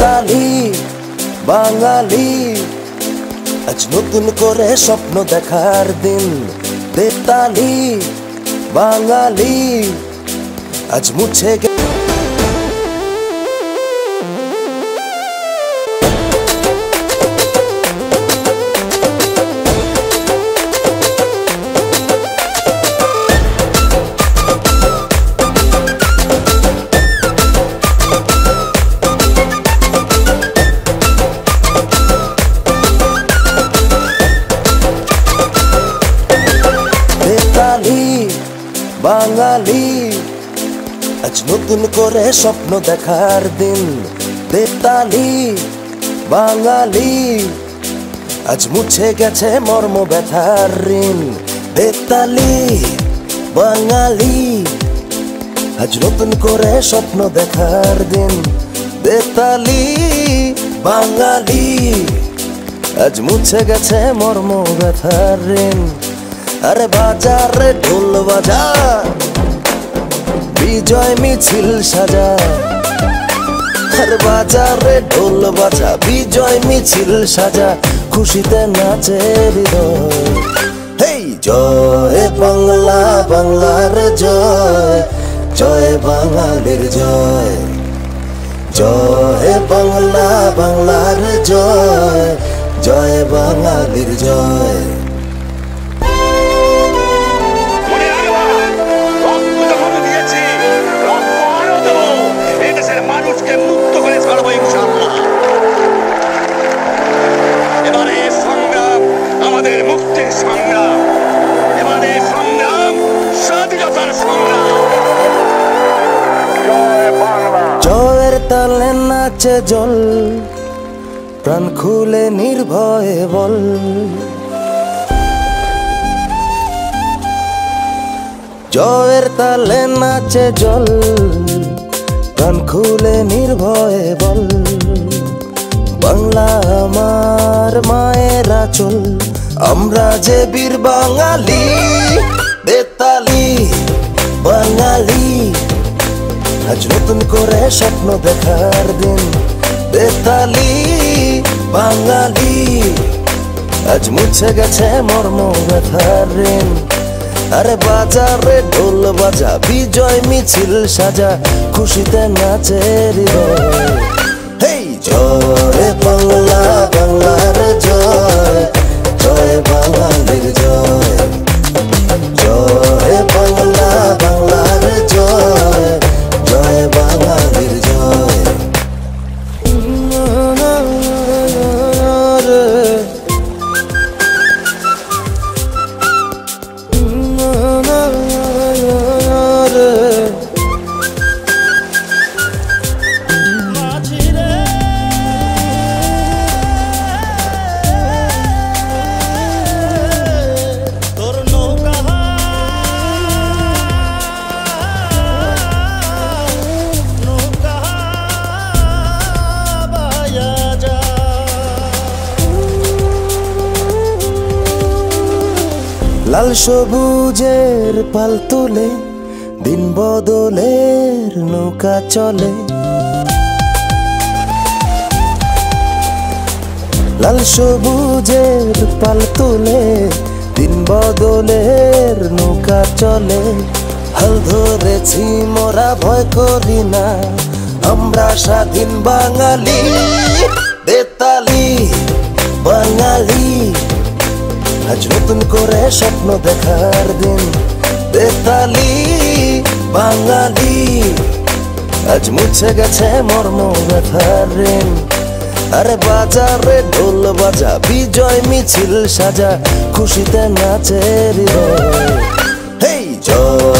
বেতালি বাঙালি। আজ নতুন করে স্বপ্ন দেখার দিন বেতালি বাঙালি। আজ মুছে গে আজ নতুন করে স্বপ্ন দেখার দিন। বেতালি বাঙালি, আজ মুছে গেছে মর্ম ব্যথার ঋণ। বেতালি বাঙালি, আজ নতুন করে স্বপ্ন দেখার দিন। বেতালি বাঙালি, আজ মুছে গেছে মর্ম ব্যথার ঋণ। আরে বাজারে ঢোল বাজা বিজয় মিছিল সাজা। আর বাজারে ঢোল বাজা, বিজয় মিছিল সাজা। খুশিতে নাচে হৃদয়। হেই, জয় বাংলা, বাংলার জয়। জয় বাঙালির জয়। জয় বাংলা, বাংলার জয়। জয় বাঙালির জয়। নাচে জল, প্রাণ খুলে নির্ভয়ে বল। জয়ের তালে নাচে জল, প্রাণ খুলে নির্ভয়ে বল। বাংলা আমার মায়েরা চল, আমরা যে বীর বাঙালি, বেতালি, বাঙালি। আজ নতুন করে স্বপ্ন দেখার দিন। বেতালি, বাঙালি, আজ মুছে গেছে মর্ম ব্যথার ঋণ। আরে বাজারে ঢোল বাজা, বিজয় মিছিল সাজা, খুশিতে নাচে হেই জয় বাংলা বাংলার জয় জয় বাঙালির লাল সবুজের পাল তুলে, দিন বদলের নৌকা চলে। লাল সবুজের পাল তুলে, দিন বদলের নৌকা চলে। হাল ধরেছি মোরা, ভয় করি না, আমরা স্বাধীন বাঙালি। আজ নতুন করে স্বপ্ন দেখার দিন। বেতালি, বাঙালি, আজ মুছে গেছে মর্ম ব্যথার ঋণ। আরে বাজারে ঢোল বাজা, বিজয় মিছিল সাজা, খুশিতে নাচের হেই, জয়!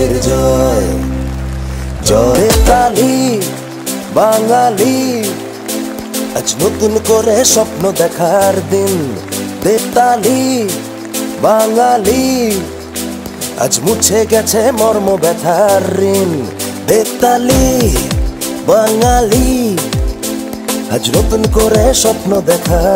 বাংলা জয়। জয় তালি বাঙালি। আজ নতুন করে স্বপ্ন দেখার দিন। বেতালি বাঙালি। আজ মুছে গেছে মর্ম ব্যথার ঋণ। বেতালি বাঙালি। আজ নতুন করে স্বপ্ন দেখা